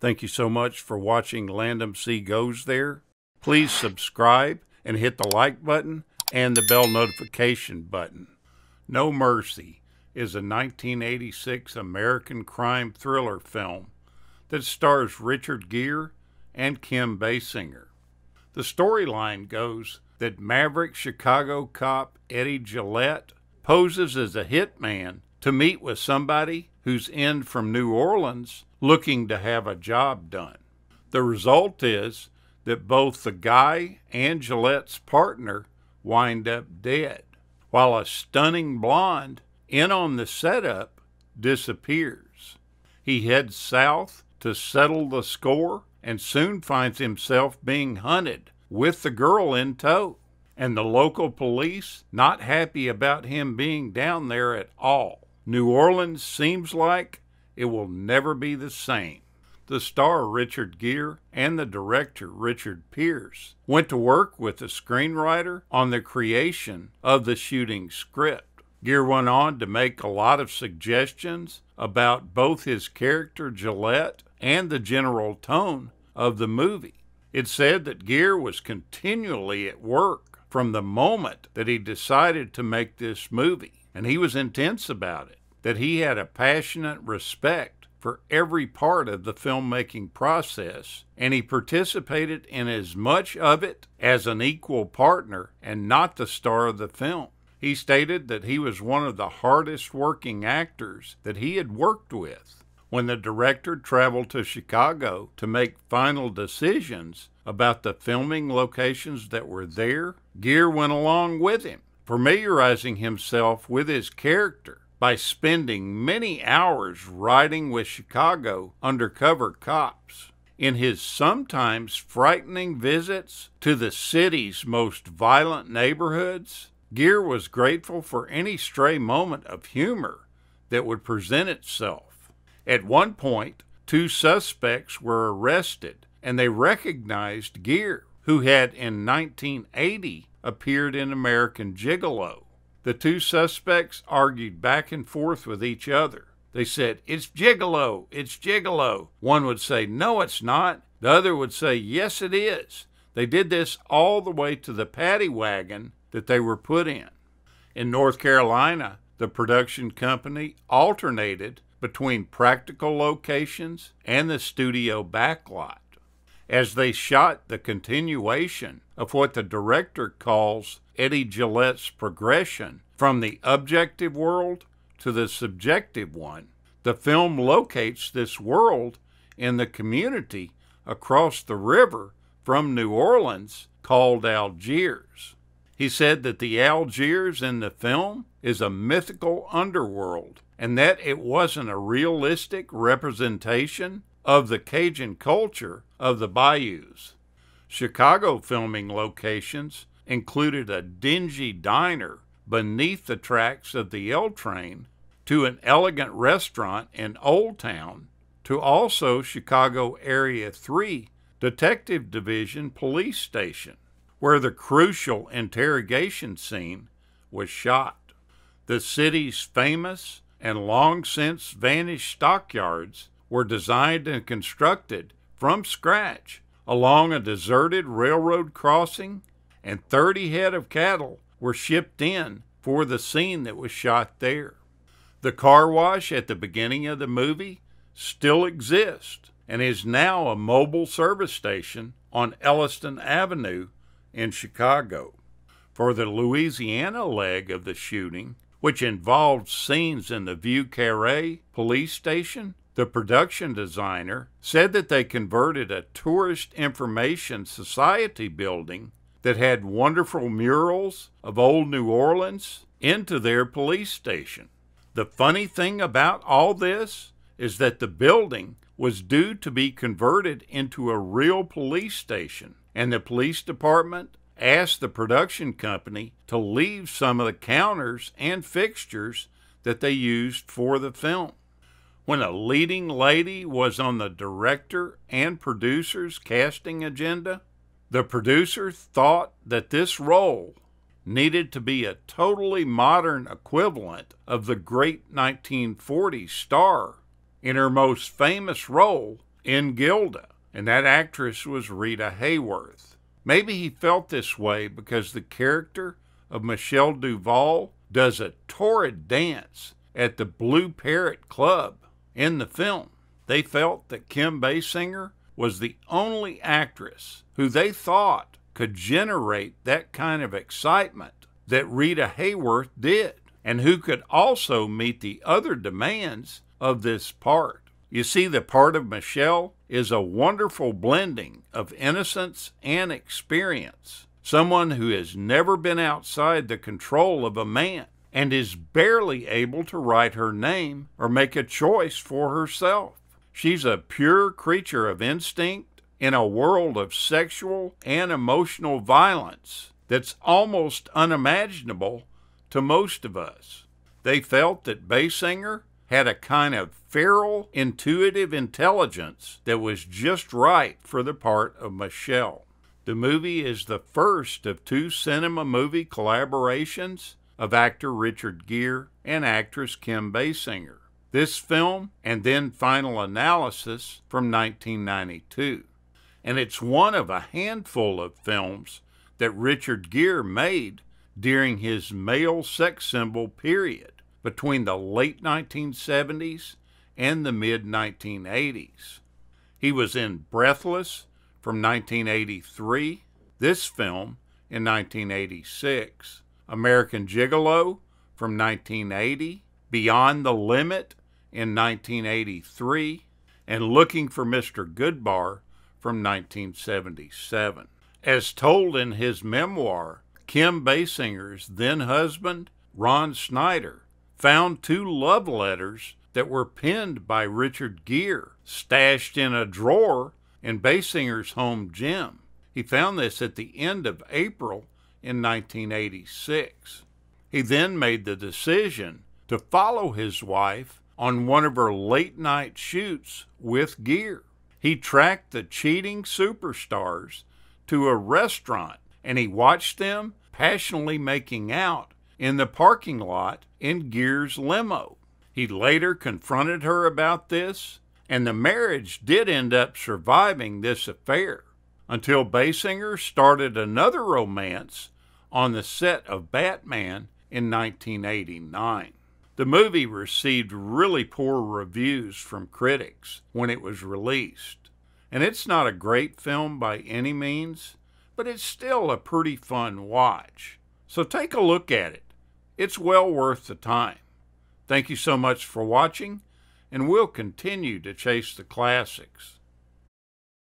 Thank you so much for watching Landum C Goes There. Please subscribe and hit the like button and the bell notification button. No Mercy is a 1986 American crime thriller film that stars Richard Gere and Kim Basinger. The storyline goes that maverick Chicago cop Eddie Jillette poses as a hitman to meet with somebody who's in from New Orleans looking to have a job done. The result is that both the guy and Jillette's partner wind up dead, while a stunning blonde in on the setup disappears. He heads south to settle the score and soon finds himself being hunted with the girl in tow. And the local police not happy about him being down there at all. New Orleans seems like it will never be the same. The star Richard Gere and the director Richard Pearce went to work with the screenwriter on the creation of the shooting script. Gere went on to make a lot of suggestions about both his character Jillette and the general tone of the movie. It said that Gere was continually at work from the moment that he decided to make this movie, and he was intense about it, that he had a passionate respect for every part of the filmmaking process, and he participated in as much of it as an equal partner and not the star of the film. He stated that he was one of the hardest working actors that he had worked with. When the director traveled to Chicago to make final decisions about the filming locations that were there, Gere went along with him, familiarizing himself with his character by spending many hours riding with Chicago undercover cops. In his sometimes frightening visits to the city's most violent neighborhoods, Gere was grateful for any stray moment of humor that would present itself. At one point, two suspects were arrested and they recognized Gere, who had in 1980 appeared in American Gigolo. The two suspects argued back and forth with each other. They said, It's Gigolo, it's Gigolo. One would say, No, it's not. The other would say, Yes, it is. They did this all the way to the paddy wagon that they were put in. In North Carolina, the production company alternated between practical locations and the studio backlot as they shot the continuation of what the director calls Eddie Jillette's progression from the objective world to the subjective one. The film locates this world in the community across the river from New Orleans called Algiers. He said that the Algiers in the film is a mythical underworld and that it wasn't a realistic representation of the Cajun culture of the bayous. Chicago filming locations included a dingy diner beneath the tracks of the L train to an elegant restaurant in Old Town to also Chicago Area 3 Detective Division Police Station where the crucial interrogation scene was shot. The city's famous and long since vanished stockyards were designed and constructed from scratch along a deserted railroad crossing, and 30 head of cattle were shipped in for the scene that was shot there. The car wash at the beginning of the movie still exists and is now a mobile service station on Elliston Avenue in Chicago. For the Louisiana leg of the shooting, which involved scenes in the Vieux Carre police station, the production designer said that they converted a tourist information society building that had wonderful murals of old New Orleans into their police station. The funny thing about all this is that the building was due to be converted into a real police station and the police department asked the production company to leave some of the counters and fixtures that they used for the film. When a leading lady was on the director and producer's casting agenda, the producer thought that this role needed to be a totally modern equivalent of the great 1940s star in her most famous role in Gilda, and that actress was Rita Hayworth. Maybe he felt this way because the character of Michelle Duval does a torrid dance at the Blue Parrot Club in the film. They felt that Kim Basinger was the only actress who they thought could generate that kind of excitement that Rita Hayworth did, and who could also meet the other demands of this part. You see, the part of Michelle is a wonderful blending of innocence and experience. Someone who has never been outside the control of a man and is barely able to write her name or make a choice for herself. She's a pure creature of instinct in a world of sexual and emotional violence that's almost unimaginable to most of us. They felt that Basinger had a kind of feral, intuitive intelligence that was just right for the part of Michelle. The movie is the first of two cinema movie collaborations of actor Richard Gere and actress Kim Basinger. This film and then Final Analysis from 1992. And it's one of a handful of films that Richard Gere made during his male sex symbol period between the late 1970s and the mid 1980s. He was in Breathless, from 1983, this film in 1986, American Gigolo from 1980, Beyond the Limit in 1983, and Looking for Mr. Goodbar from 1977. As told in his memoir, Kim Basinger's then husband, Ron Snyder, found two love letters that were penned by Richard Gere stashed in a drawer in Basinger's home gym. He found this at the end of April in 1986. He then made the decision to follow his wife on one of her late night shoots with Gere. He tracked the cheating superstars to a restaurant and he watched them passionately making out in the parking lot in Gere's limo. He later confronted her about this and the marriage did end up surviving this affair until Basinger started another romance on the set of Batman in 1989. The movie received really poor reviews from critics when it was released, and it's not a great film by any means, but it's still a pretty fun watch. So take a look at it. It's well worth the time. Thank you so much for watching and we'll continue to chase the classics.